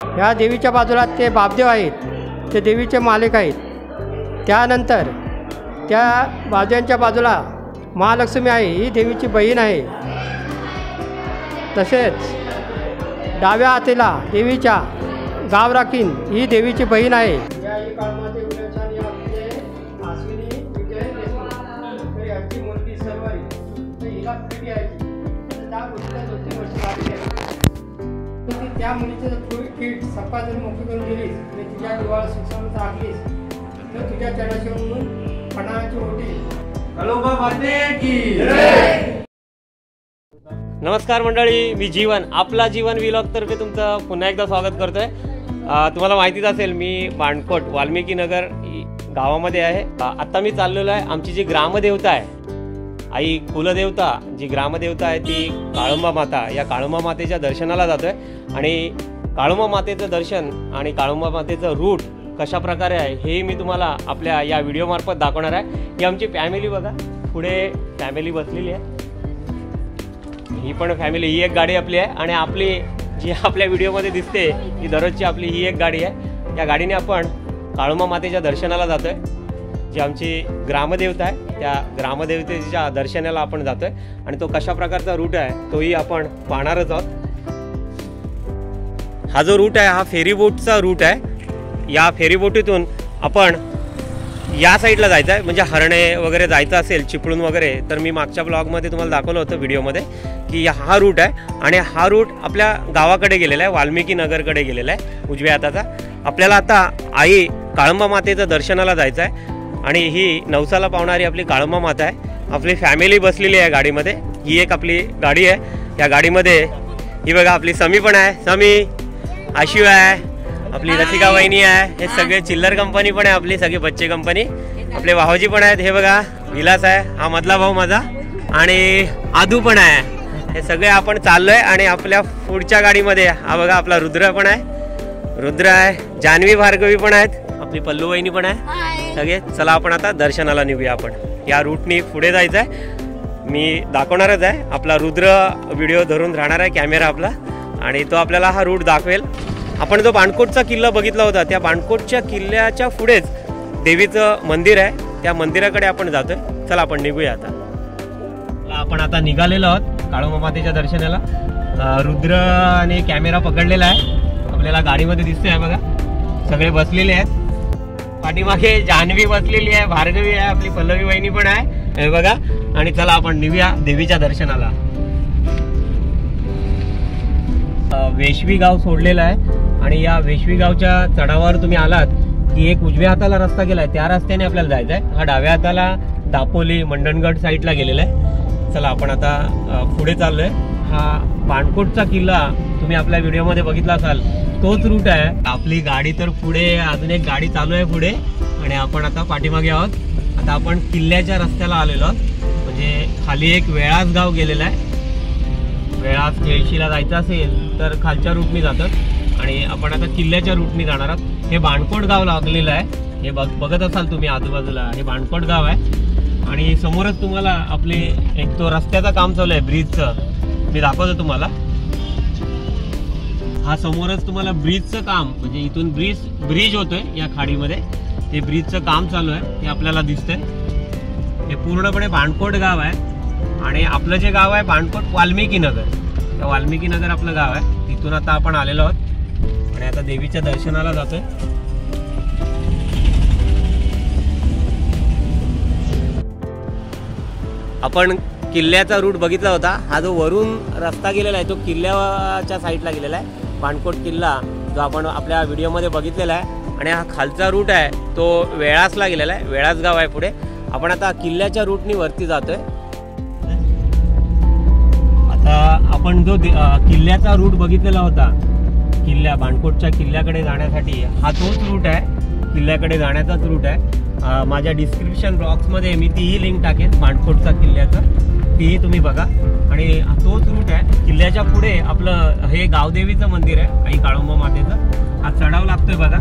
ह्या देवीच्या बाजूला ते बापदेव आहेत ते देवीचे मालक आहेत. त्यानंतर त्या बाजूंच्या बाजूला महालक्ष्मी आहे ही देवीची बहीण आहे. तसेच डाव्या हातीला देवीच्या गाव राखीन ही देवीची बहीण आहे. त्या मुलीचं जर किट सप्पा जर मोकळी करून दिलीस आणि तुझ्या सुसंत राखलीस तर तुझ्या चढाशी म्हणून फणाची ओटी नमस्कार मंडळी मी जीवन आपला जीवन विलॉग तर्फे तुमचं पुन्हा एकदा स्वागत करतोय. तुम्हाला माहितीच असेल मी बाणकोट वाल्मिकी नगर गावामध्ये आहे. आता मी चाललेलो आहे. आमची जी ग्रामदेवता आहे आई कुलदेवता जी ग्रामदेवता आहे ती काळुंबा माता या काळुंबा मातेच्या दर्शनाला जातोय. आणि काळुंबा मातेचं दर्शन आणि काळुंबा मातेचं रूट कशा प्रकारे आहे हे मी तुम्हाला आपल्या या व्हिडिओमार्फत दाखवणार आहे. ही आमची फॅमिली बघा. पुढे फॅमिली बसलेली आहे. ही पण फॅमिली ही एक गाडी आपली आहे. आणि आपली जी आपल्या व्हिडिओमध्ये दिसते ती दररोजची आपली ही एक गाडी आहे. या गाडीने आपण काळुमा मातेच्या दर्शनाला जातोय. जी आमची ग्रामदेवता आहे त्या ग्रामदेवतेच्या दर्शनाला आपण जातोय आणि तो कशा प्रकारचा रूट आहे तोही आपण पाहणारच आहोत. हा जो रूट आहे हा फेरीबोटचा रूट आहे. या फेरीबोटीतून आपण या साईडला जायचं आहे म्हणजे हरणे वगैरे जायचं असेल चिपळूण वगैरे तर मी मागच्या ब्लॉगमध्ये तुम्हाला दाखवलं होतं व्हिडिओमध्ये की हा रूट आहे आणि हा रूट आपल्या गावाकडे गेलेला आहे वाल्मिकी नगरकडे गेलेला आहे उजव्या हाताचा. आपल्याला आता आई काळंबा मातेचं दर्शनाला जायचं आहे आणि ही नवसाला पावणारी आपली काळंबा माता आहे. आपली फॅमिली बसलेली आहे गाडीमध्ये. ही एक आपली गाडी आहे. या गाडीमध्ये ही बघा आपली समी पण आहे. समी आशिव आहे. आपली रसिका वहिनी आहे. हे सगळे चिल्लर कंपनी पण आहे आपली सगळी बच्चे कंपनी आपले भाऊजी पण आहेत. हे बघा विलास आहे. हा मधला भाऊ माझा. आणि आदू पण आहे. हे सगळे आपण चाललोय आणि आपल्या पुढच्या गाडीमध्ये हा बघा आपला रुद्र पण आहे. रुद्र आहे. जान्हवी भार्गवी पण आहेत. आपली पल्लू वहिनी पण आहे. सगळे. चला आपण आता दर्शनाला निघूया आपण. या रूटनी पुढे जायचं आहे मी दाखवणारच आहे. आपला रुद्र व्हिडिओ धरून राहणार आहे कॅमेरा आपला. आणि तो आपल्याला हा रूट दाखवेल. आपण जो बाणकोटचा किल्ला बघितला होता त्या बाणकोटच्या किल्ल्याच्या पुढेच देवीचं मंदिर आहे. त्या मंदिराकडे आपण जातोय. चला आपण निघूया आता. आपण आता निघालेलो आहोत काळोबा मातेच्या दर्शनाला. रुद्र आणि कॅमेरा पकडलेला आहे. आपल्याला गाडीमध्ये दिसतोय आहे बघा. सगळे बसलेले आहेत. पाठीमागे जान्हवी बसलेली आहे भार्गवी आहे आपली पल्लवी वहिनी पण आहे. हे बघा आणि चला आपण निघूया देवीच्या दर्शनाला. वेशवी गाव सोडलेलं आहे आणि या वेशवी गावच्या चढावर तुम्ही आलात की एक उजव्या हाताला रस्ता गेलाय त्या रस्त्याने आपल्याला जायचं आहे. हा डाव्या हाताला दापोली मंडणगड साईडला गेलेला आहे. चला आपण आता पुढे चाललोय. हा बाणकोटचा किल्ला तुम्ही आपल्या व्हिडिओमध्ये बघितला असाल तोच रूट आहे. आपली गाडी तर पुढे अजून एक गाडी चालू आहे पुढे. आणि आपण आता पाठीमागे आहोत. आता आपण किल्ल्याच्या रस्त्याला आलेलो आहोत. म्हणजे खाली एक वेळाच गाव गेलेलं आहे. वेळाच केळशीला जायचं असेल तर खालच्या रूटनी जातात आणि आपण आता किल्ल्याच्या रूटनी जाणार आहोत. हे बाणकोट गाव लागलेलं आहे. हे बघ बघत असाल तुम्ही आजूबाजूला. हे बाणकोट गाव आहे. आणि समोरच तुम्हाला आपले एक तो रस्त्याचं काम चालू आहे ब्रिजचं मी दाखवतो तुम्हाला. हा समोरच तुम्हाला ब्रिजचं काम म्हणजे इथून ब्रिज ब्रिज होतोय या खाडीमध्ये. ते ब्रिजचं काम चालू आहे ते आपल्याला दिसतंय. हे पूर्णपणे बाणकोट गाव आहे. आणि आपलं जे गाव आहे बाणकोट वाल्मिकी नगर. त्या वाल्मिकी नगर आपलं गाव आहे. तिथून आता आपण आलेलो आहोत. आणि आता देवीच्या दर्शनाला जातोय. आपण किल्ल्याचा रूट बघितला होता. हा जो वरून रस्ता गेलेला आहे तो किल्ल्याच्या साईडला गेलेला आहे. पाणकोट किल्ला जो आपण आपल्या व्हिडिओमध्ये बघितलेला आहे. आणि हा खालचा रूट आहे तो वेळासला गेलेला आहे. वेळास गाव आहे पुढे. आपण आता किल्ल्याच्या रूटनी वरती जातोय. आता आपण जो किल्ल्याचा रूट बघितलेला होता किल्ल्या बाणकोटच्या किल्ल्याकडे जाण्यासाठी हा तोच रूट आहे. किल्ल्याकडे जाण्याचाच रूट आहे. माझ्या डिस्क्रिप्शन बॉक्समध्ये मी तीही लिंक टाकेन बाणकोटचा किल्ल्याचं. तीही तुम्ही बघा. आणि तोच रूट आहे किल्ल्याच्या पुढे आपलं हे गावदेवीचं मंदिर आहे आई काळुंबा मातेचं. हा चढाव लागतोय बघा.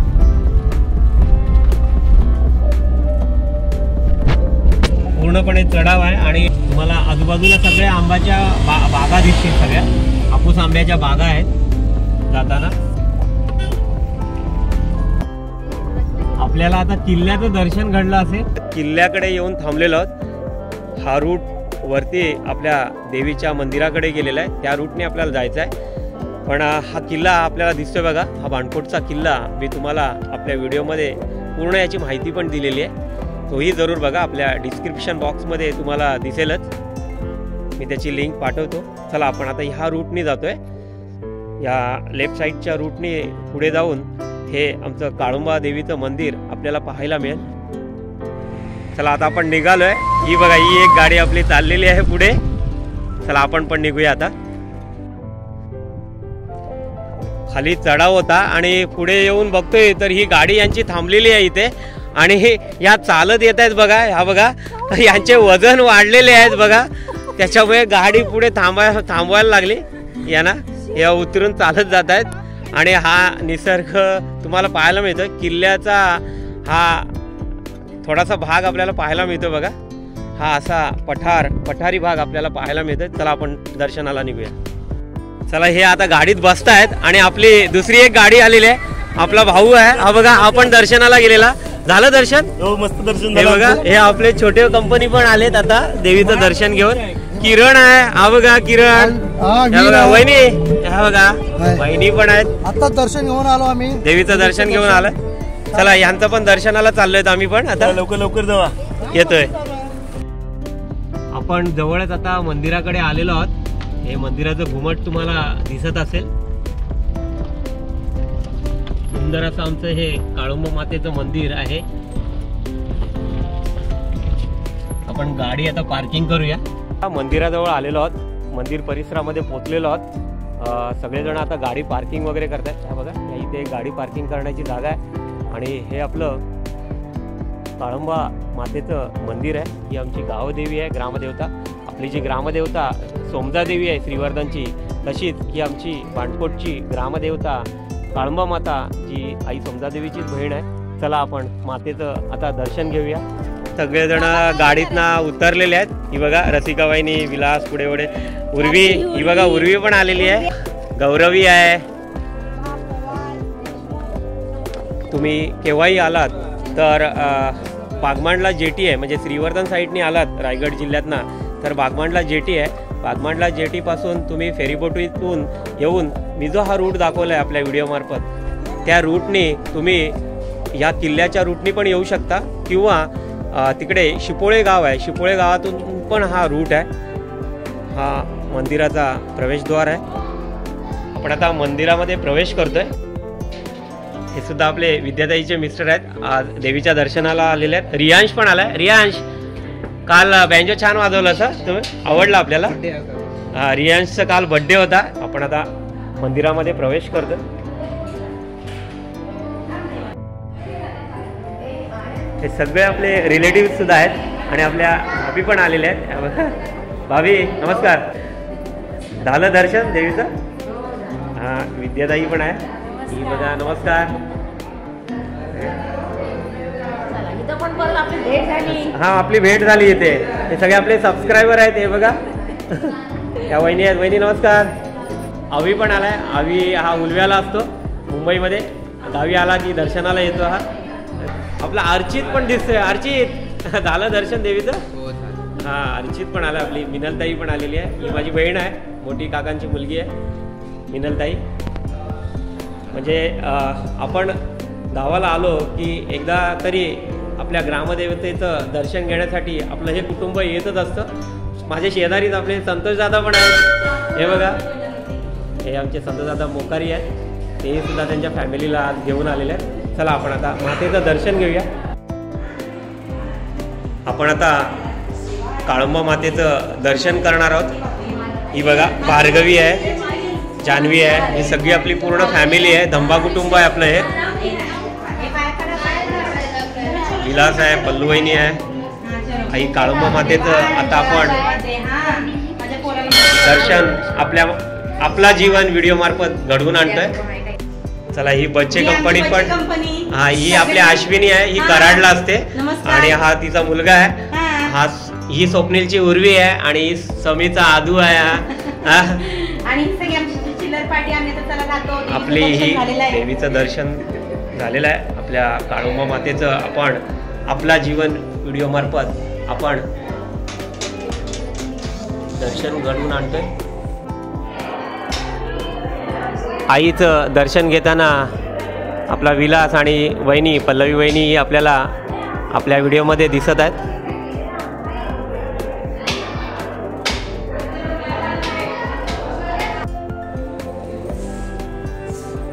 पूर्णपणे चढाव आहे आणि तुम्हाला आजूबाजूला सगळ्या आंब्याच्या बा बागा दिसतील सगळ्या. हापूस आंब्याच्या बागा आहेत जाताना. आपल्याला आता किल्ल्याचं दर्शन घडलं असेल. किल्ल्याकडे येऊन थांबलेलो आहोत. हा रूट वरती आपल्या देवीच्या मंदिराकडे गेलेला आहे. त्या रूटने आपल्याला जायचं आहे. पण हा किल्ला आपल्याला दिसतोय बघा. हा बाणकोटचा किल्ला. मी तुम्हाला आपल्या व्हिडिओमध्ये पूर्ण याची माहिती पण दिलेली आहे. तोही जरूर बघा. आपल्या डिस्क्रिप्शन बॉक्समध्ये तुम्हाला दिसेलच. मी त्याची लिंक पाठवतो. चला आपण आता ह्या रूटने जातोय. या लेफ्ट साईडच्या रूटने पुढे जाऊन हे आमचं काळुंबा देवीचं मंदिर आपल्याला पाहायला मिळेल. चला आता आपण निघालोय. ही बघा ही एक गाडी आपली चाललेली आहे पुढे. चला आपण पण निघूया आता. खाली चढाव होता आणि पुढे येऊन बघतोय तर ही गाडी यांची थांबलेली आहे इथे. आणि हे या चालत येत आहेत बघा ह्या बघा यांचे वजन वाढलेले आहेत बघा. त्याच्यामुळे गाडी पुढे थांबाय थांबवायला लागली. यांना या उतरून चालत जात आहेत. आणि हा निसर्ग तुम्हाला पाहायला मिळतो किल्ल्याचा हा थोडासा भाग आपल्याला पाहायला मिळतो बघा. हा असा पठार पठारी भाग आपल्याला पाहायला मिळतो चला आपण दर्शनाला निघूया. चला हे आता गाडीत बसतायत आणि आपली दुसरी एक गाडी आलेली आहे. आपला भाऊ आहे. हा बघा हा पण दर्शनाला गेलेला. झालं दर्शन? हो मस्त दर्शन हे बघा. हे आपले छोटे कंपनी पण आलेत आता. देवीचं दर्शन घेऊन. किरण आहे. हा बघा किरण. वहिनी. हा बघा. वहिनी पण आहेत. आता दर्शन घेऊन आलो आम्ही. देवीचं दर्शन घेऊन आलं चला यांचं पण दर्शनाला चाललोय आम्ही पण आता. लवकर लवकर जावा. येतोय. आपण जवळच आता मंदिराकडे आलेलो आहोत. हे मंदिराचं घुमट तुम्हाला दिसत असेल. सुंदर असं आमचं हे काळुंब मातेचं मंदिर आहे. आपण गाडी आता पार्किंग करूया. मंदिराजवळ आलेलो आहोत. मंदिर परिसरामध्ये पोहोचलेलो आहोत. सगळेजण आता गाडी पार्किंग वगैरे करतात ह्या बघा इथे गाडी पार्किंग करण्याची जागा आहे. आणि हे आपलं ताळंबा मातेचं मंदिर आहे. ही आमची गावदेवी आहे ग्रामदेवता. आपली जी ग्रामदेवता सोमदादेवी आहे श्रीवर्धनची तशीच ही आमची बाणकोटची ग्रामदेवता काळंबा माता जी आई सोमदादेवीचीच बहीण आहे. चला आपण मातेचं आता दर्शन घेऊया. सगळेजण गाडीतनं उतरलेले आहेत. ही बघा रसिकाबाईनी विलास पुढे पुढे उर्वी ही बघा उर्वी पण आलेली आहे. गौरवी आहे. तुम्ही केव्हाही आलात तर अ, बागमांडला जेटी आहे म्हणजे श्रीवर्धन साईडने आलात रायगड जिल्ह्यातनं. तर बागमांडला जेटी आहे. बागमांडला जेटीपासून तुम्ही फेरीबोटीतून येऊन मी जो हा रूट दाखवला आहे आपल्या व्हिडिओमार्फत त्या रूटने तुम्ही या किल्ल्याच्या रूटने पण येऊ शकता किंवा तिकडे शिपोळे गाव आहे. शिपोळे गावातून पण हा रूट आहे. हा मंदिराचा प्रवेशद्वार आहे. आपण आता मंदिरामध्ये प्रवेश करतोय. सुद्धा आपले विद्याताईचे मिस्टर आहेत. आज देवीच्या दर्शनाला आलेले आहेत. रियांश पण आलाय. रियांश काल बँजो छान वाजवलं सर तुम्ही? आवडला आपल्याला? हा, रियांशचा काल बड्डे होता. आपण आता मंदिरामध्ये प्रवेश करतो हे सगळे आपले रिलेटिव्ह सुद्धा आहेत आणि आपल्या भाभी पण आलेल्या आहेत. भाभी नमस्कार. झालं दर्शन देवीचं? हा विद्याताई पण आहे ही बघा नमस्कार. पण परत आपली भेट झाली. हा आपली भेट झाली इथे. हे सगळे आपले सबस्क्रायबर आहेत हे बघा. त्या वहिनी आहेत. वहिनी नमस्कार. आवी पण आलाय. आवी हा उलव्याला असतो मुंबईमध्ये. गावी आला की दर्शनाला येतो हा. आपला अर्चित पण दिसतोय. अर्चित झालं दर्शन देवीचं? हा अर्चित पण आला. आपली मिनलताई पण आलेली आहे. ही माझी बहीण आहे. मोठी काकांची मुलगी आहे. मिनलताई. म्हणजे आपण धावायला आलो की एकदा तरी आपल्या ग्रामदेवतेचं दर्शन घेण्यासाठी आपलं हे कुटुंब येतच असतं. माझे शेजारीच आपले संतोषदादा पण आहेत. हे बघा. हे आमचे संतोषदादा मोकारी आहेत. ते सुद्धा त्यांच्या फॅमिलीला आज घेऊन आलेले आहेत. चला आपण आता मातेचं दर्शन घेऊया. आपण आता काळंबा मातेचं दर्शन करणार आहोत. ही बघा भार्गवी आहे जान्हवी आहे. ही सगळी आपली पूर्ण फॅमिली आहे. धंबा कुटुंब आहे आपलं हे. विलास आहे पल्लूवहिनी आहे. आई काळंबा मातेचं आता आपण दर्शन आपल्या आपला जीवन व्हिडिओ मार्फत घडवून आणतोय. चला ही बच्चे कंपनी पण हा ही आपली अश्विनी आहे ही कराडला असते. आणि हा तिचा मुलगा आहे. हा. हा स्वप्नीलची उर्वी आहे आणि ही समीचा आदू आहे आपली ही. देवीचं दर्शन झालेला आहे. आपल्या काळुंबा मातेचं आपण आपला जीवन व्हिडिओमार्फत आपण दर्शन घडवून आणतोय. आईचं दर्शन घेताना आपला विलास आणि वहिनी पल्लवी वहिनी ही आपल्याला आपल्या व्हिडिओमध्ये दिसत आहेत.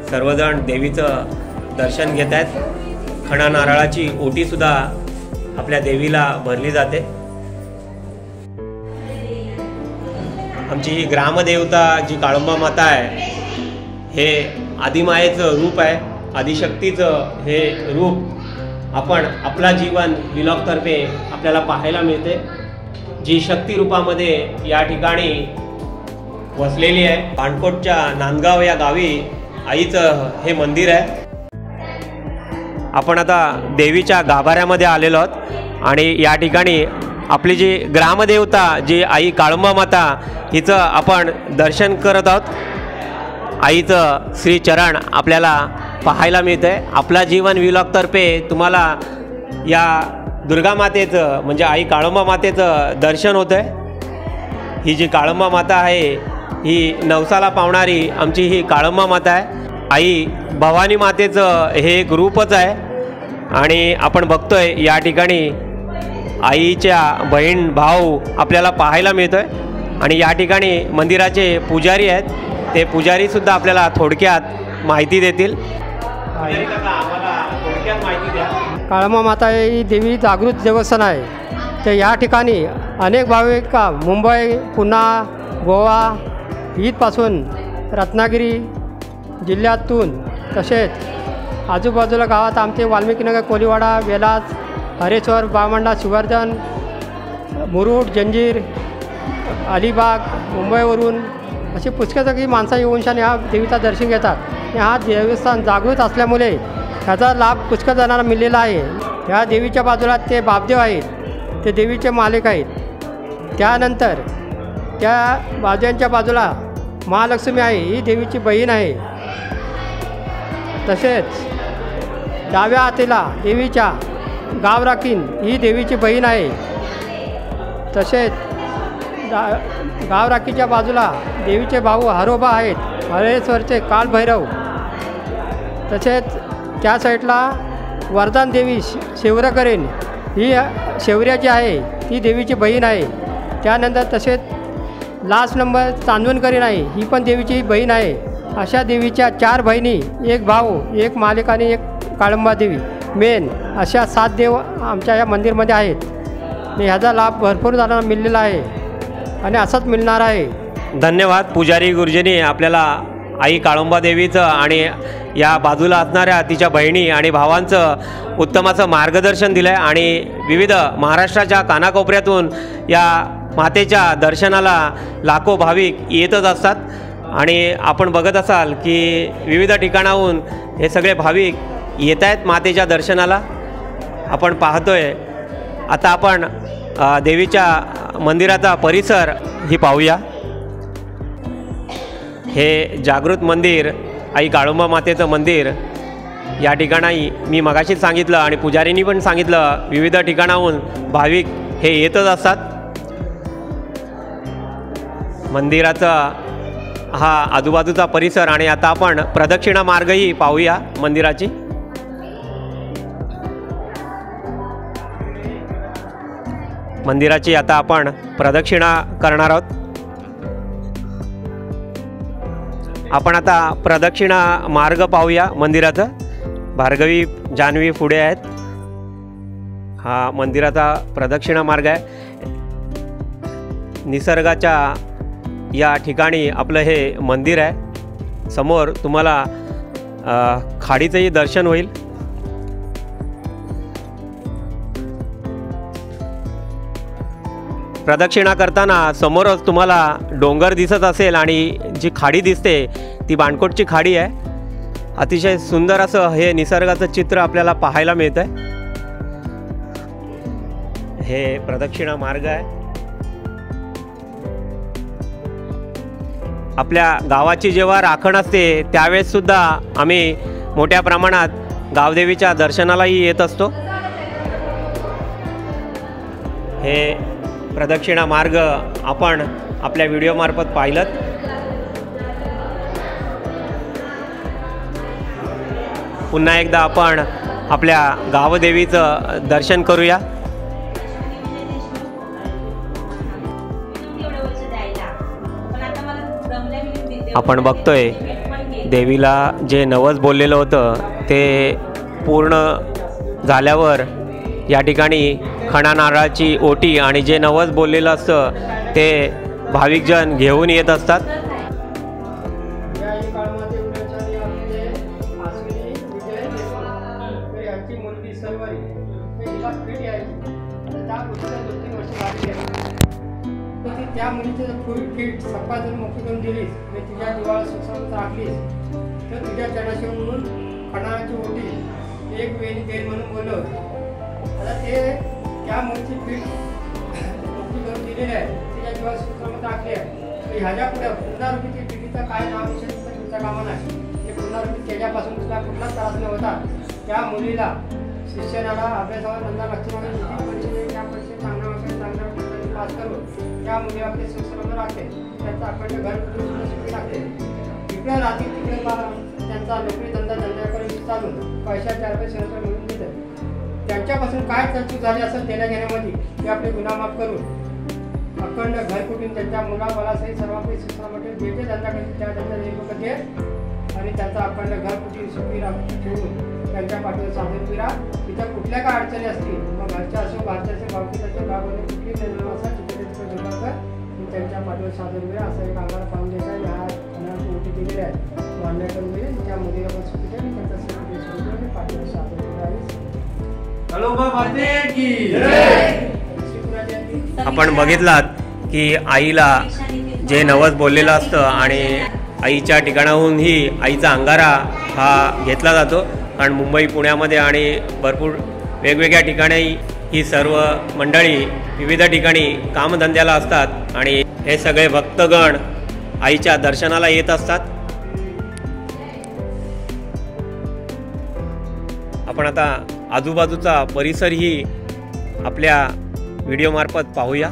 सर्वजण देवीचं दर्शन घेत आहेत. खणा नारळाची ओटीसुद्धा आपल्या देवीला भरली जाते. आमची ही ग्रामदेवता जी काळुंबा माता आहे हे आदिमायेचं रूप आहे. आदिशक्तीचं हे रूप आपण आपला जीवन विलॉगतर्फे आपल्याला पाहायला मिळते. जी शक्ती रूपामध्ये या ठिकाणी वसलेली आहे. पाणकोटच्या नांदगाव या गावी आईचं हे मंदिर आहे. आपण आता देवीच्या गाभाऱ्यामध्ये आलेलो आहोत. आणि या ठिकाणी आपली जी ग्रामदेवता जी आई काळुंबा माता हिचं आपण दर्शन करत आहोत. आईचं श्रीचरण आपल्याला पाहायला मिळतं आहे आपला जीवन विलॉगतर्फे तुम्हाला या दुर्गा मातेचं म्हणजे आई काळुंबा मातेचं दर्शन होतं आहे ही जी काळंबा माता आहे ही नवसाला पावणारी आमची ही काळंबा माता आहे. आई भवानी मातेचं हे एक रूपच आहे. आणि आपण बघतोय या ठिकाणी आईच्या बहीण भाऊ आपल्याला पाहायला मिळतोय. आणि या ठिकाणी मंदिराचे पुजारी आहेत. ते पुजारीसुद्धा आपल्याला थोडक्यात माहिती देतील. थोडक्यात माहिती द्या काळमा माता ही देवी जागृत देवस्थान आहे. तर या ठिकाणी अनेक भाविक का मुंबई पुणा गोवा इथपासून रत्नागिरी जिल्ह्यातून तसेच आजूबाजूला गावात आमचे वाल्मिकीनगर कोलीवाडा वेलाज हरेश्वर बामंडा शिवर्धन मुरुड जंजीर अलिबाग मुंबईवरून अशी पुष्कळ सगळी माणसं येऊन ह्या देवीचा दर्शन घेतात. आणि हा देवस्थान जागृत असल्यामुळे ह्याचा लाभ पुष्कळ जणांना मिळलेला आहे. ह्या देवीच्या बाजूला ते बापदेव आहेत ते देवीचे मालिक आहेत. त्यानंतर त्या बाजूंच्या बाजूला महालक्ष्मी आहे ही देवीची बहीण आहे. तसेच डाव्या हातीला देवीच्या गावराखीन ही देवीची बहीण आहे. तसेच दा गावराखीच्या बाजूला देवीचे भाऊ हरोबा आहेत हरेश्वरचे कालभैरव. तसेच त्या साईडला वरदान देवी शि शिवरकरेन ही शेवऱ्याची आहे ती देवीची बहीण आहे. त्यानंतर तसेच लास्ट नंबर चांदवणकरीण आहे ही पण देवीची बहीण आहे. अशा देवीच्या चार बहिणी एक भाऊ एक मालिक आणि एक काळंबा देवी. मेन अशा सात देव आमच्या या मंदिरमध्ये आहेत. आणि ह्याचा लाभ भरपूर जणांना मिळलेला आहे. आणि असंच मिळणार आहे. धन्यवाद पुजारी गुरुजींनी. आपल्याला आई काळुंबा देवीचं आणि या बाजूला असणाऱ्या तिच्या बहिणी आणि भावांचं उत्तमाचं मार्गदर्शन दिलं आहे आणि विविध महाराष्ट्राच्या कानाकोपऱ्यातून या मातेच्या दर्शनाला लाखो भाविक येतच असतात. आणि आपण बघत असाल की विविध ठिकाणाहून हे सगळे भाविक येत आहेत मातेच्या दर्शनाला. आपण पाहतोय आता आपण देवीच्या मंदिराचा परिसर ही पाहूया. हे जागृत मंदिर आई काळुंबा मातेचं मंदिर या ठिकाणी मी मगाशीच सांगितलं आणि पुजारींनी पण सांगितलं विविध ठिकाणाहून भाविक हे येतच असतात. मंदिराचं हा आजूबाजूचा परिसर आणि आता आपण प्रदक्षिणा मार्गही पाहूया मंदिराची. मंदिराची आता आपण प्रदक्षिणा करणार आहोत. आपण आता प्रदक्षिणा मार्ग पाहूया मंदिराचा. भार्गवी जान्हवी पुढे आहेत. हा मंदिराचा प्रदक्षिणा मार्ग आहे. निसर्गाच्या या ठिकाणी आपलं हे मंदिर आहे. समोर तुम्हाला खाडीचंही दर्शन होईल. प्रदक्षिणा करताना समोरच तुम्हाला डोंगर दिसत असेल आणि जी खाडी दिसते ती बाणकोटची खाडी आहे. अतिशय सुंदर असं हे निसर्गाचं चित्र आपल्याला पाहायला मिळतं हे प्रदक्षिणा मार्ग आहे. आपल्या गावाची जेव्हा राखण असते त्यावेळेससुद्धा आम्ही मोठ्या प्रमाणात गावदेवीच्या दर्शनालाही येत असतो. हे प्रदक्षिणा मार्ग आपण आपल्या व्हिडिओमार्फत पाहिलं पुन्हा एकदा आपण आपल्या गावदेवीचं दर्शन करूया. आपण बघतोय देवीला जे नवस बोललेलं होतं ते पूर्ण झाल्यावर या ठिकाणी खणा नारळाची ओटी आणि जे नवस बोललेलं असतं ते भाविकजन घेऊन येत असतात. त्या मुलीचं फुल फिट सप्पा जर मोठी करून दिलीस तर तुझ्या म्हणून खणाची ओटी एक वेळी देईल म्हणून बोललं आता ते त्या मुलीची पीठ मुक्ती करून दिलेली आहे. तिच्या जीवा सूत्रामध्ये टाकली आहे. तर ह्याच्या पुढे पुनरावृत्ती पिढीचं काय नाव विषय तुमच्या कामा नाही ते पुनरावृत्ती केल्यापासून तुला कुठलाच त्रास न होता. त्या मुलीला शिक्षणाला अभ्यासावर धंदा लक्ष्मी किती त्या परीक्षेत चांगल्या मार्गाने चांगल्या पास करून त्या मुली आपले शिक्षणाला राखते त्यांचा आपण घर कुटुंब सुद्धा सुखी इकडे राहतील तिकडे मला त्यांचा नोकरी धंदा धंद्याकडे चालून पैशा चार पैसे सहसा मिळून देतात. त्यांच्यापासून काय तरतूद झाली असेल देण्या घेण्यामध्ये ते आपले गुन्हामाफ करून अखंड घर कुठून त्यांच्या मुलाबाळासहित सर्वांपैकी शिक्षणामध्ये जे जे धंदा करतील त्या धंदा निर्मुख दे आणि त्यांचा अखंड घर कुठून सुखी ठेवून त्यांच्या पाठीवर साधून फिरा. तिथं कुठल्या काय अडचणी असतील मग घरच्या असो बाहेरच्या असो त्याच्या गावामध्ये कुठली निर्णय असा तिथे त्यांच्या पाठीवर साधून फिरा असं एक आम्हाला पाहून द्यायचा या दिलेली आहे मान्य करून दिली. त्या मुलीला आणि त्यांचा सोडून आणि श्रीपुराच्या आपण बघितलात की आईला जे नवस बोललेलं असतं आणि आईच्या ठिकाणाहूनही आईचा अंगारा हा घेतला जातो. कारण मुंबई पुण्यामध्ये आणि भरपूर वेगवेगळ्या ठिकाणी ही सर्व मंडळी विविध ठिकाणी कामधंद्याला असतात. आणि हे सगळे भक्तगण आईच्या दर्शनाला येत असतात. आपण आता आजूबाजूचा परिसरही आपल्या व्हिडिओमार्फत पाहूया.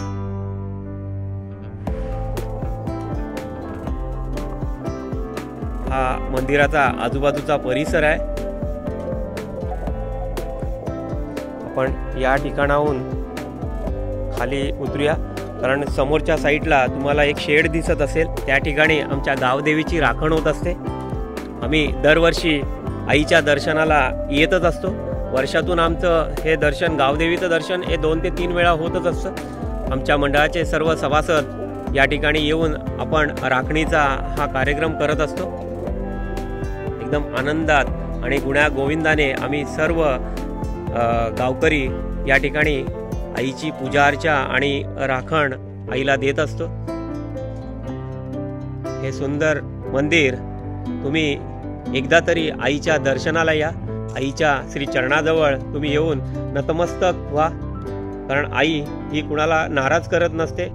हा मंदिराचा आजूबाजूचा परिसर आहे. आपण या ठिकाणाहून खाली उतरूया. कारण समोरच्या साईडला तुम्हाला एक शेड दिसत असेल त्या ठिकाणी आमच्या गावदेवीची राखण होत असते. आम्ही दरवर्षी आईच्या दर्शनाला येतच असतो. वर्षातून आमचं हे दर्शन गावदेवीचं दर्शन हे दोन ते तीन वेळा होतच असतं. आमच्या मंडळाचे सर्व सभासद या ठिकाणी येऊन आपण राखणीचा हा कार्यक्रम करत असतो. एकदम आनंदात आणि गुण्या गोविंदाने आम्ही सर्व गावकरी या ठिकाणी आईची पूजा अर्चा आणि राखण आईला देत असतो. हे सुंदर मंदिर तुम्ही एकदा तरी आईच्या दर्शनाला या. आईच्या श्री चरणाजवळ तुम्ही येऊन नतमस्तक व्हा. कारण आई ही कुणाला नाराज करत नसते.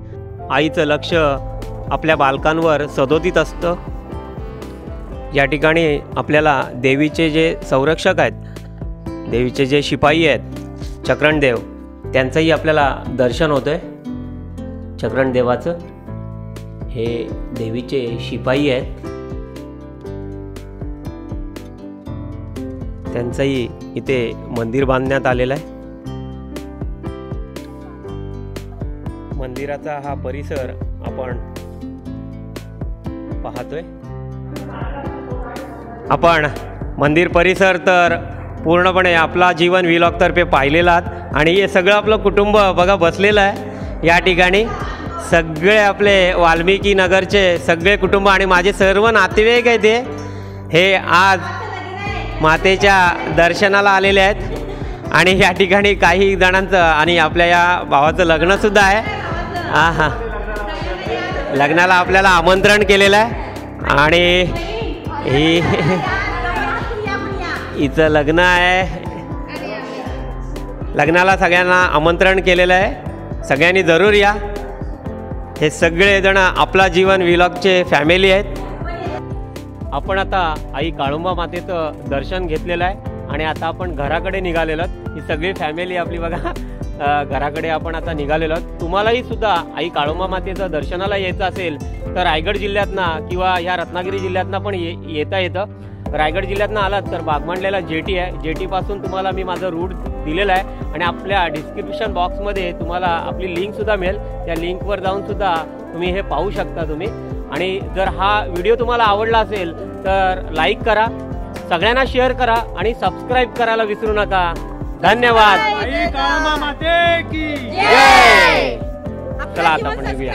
आईचं लक्ष आपल्या बालकांवर सदोदित असतं. या ठिकाणी आपल्याला देवीचे जे संरक्षक आहेत देवीचे जे शिपाई आहेत चक्रणदेव त्यांचंही आपल्याला दर्शन होतं आहे चक्रणदेवाचं हे देवीचे शिपाई आहेत. त्यांचंही इथे मंदिर बांधण्यात आलेलं आहे. मंदिराचा हा परिसर आपण पाहतोय. आपण मंदिर परिसर तर पूर्णपणे आपला जीवन विलॉगतर्फे पाहिलेला आहात. आणि हे सगळं आपलं कुटुंब बघा बसलेलं आहे. या ठिकाणी सगळे आपले वाल्मिकी नगरचे सगळे कुटुंब आणि माझे सर्व नातेवाईक आहेत ते हे आज मातेच्या दर्शनाला आलेले आहेत. आणि या ठिकाणी काही जणांचं आणि आपल्या या भावाचं लग्नसुद्धा आहे. हा हां लग्नाला आपल्याला आमंत्रण केलेलं आहे. आणि ही हिचं लग्न आहे. लग्नाला सगळ्यांना आमंत्रण केलेलं आहे. सगळ्यांनी जरूर या. हे सगळेजण आपला जीवन विलॉगचे फॅमिली आहेत. आपण आता आई काळुंबा मातेचं दर्शन घेतलेलं आहे आणि आता आपण घराकडे निघालेलो ही सगळी फॅमिली आपली बघा. घराकडे आपण आता निघालेलो तुम्हालाही सुद्धा आई काळुंबा मातेचं दर्शनाला यायचं असेल तर रायगड जिल्ह्यातनं किंवा ह्या रत्नागिरी जिल्ह्यातनं पण ये येता येतं. रायगड जिल्ह्यातनं आलात तर बागमांडलेला जेटी आहे. जेटी पासून तुम्हाला मी माझं रूट दिलेला आहे. आणि आपल्या डिस्क्रिप्शन बॉक्समध्ये तुम्हाला आपली लिंक सुद्धा मिळेल. त्या लिंकवर जाऊन सुद्धा तुम्ही हे पाहू शकता तुम्ही. आणि जर हा व्हिडिओ तुम्हाला आवडला असेल तर लाईक करा सगळ्यांना शेअर करा आणि सबस्क्राईब करायला विसरू नका. धन्यवाद. चला आता आपण निघूया.